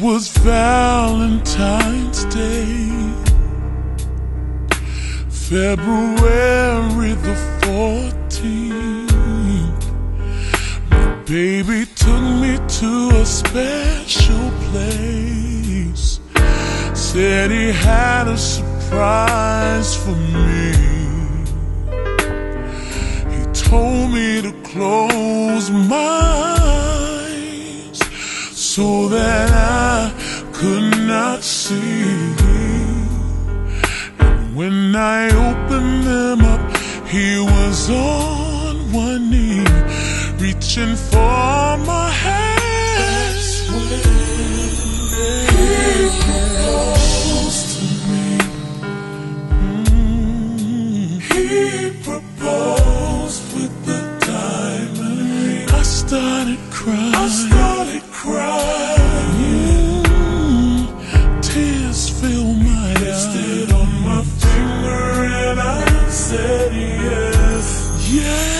was Valentine's Day, February the 14th. My baby took me to a special place, said he had a surprise for me. He told me to close my eyes so that I could not see. And when I opened them up, he was on one knee, reaching for my hand. Yes, Yeah.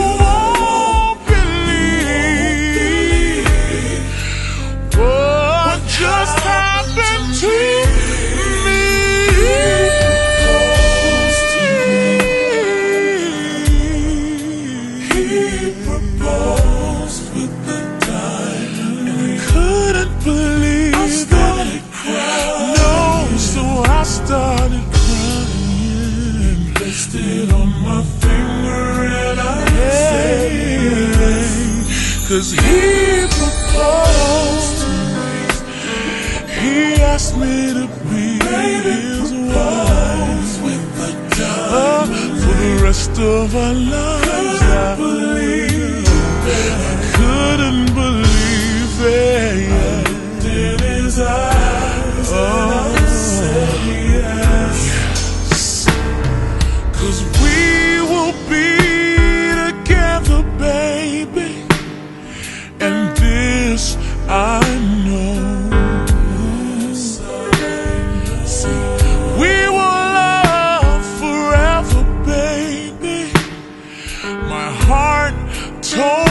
Cause he proposed to me. He asked me to be his wife with the job for the rest of our lives. I believe I couldn't believe. told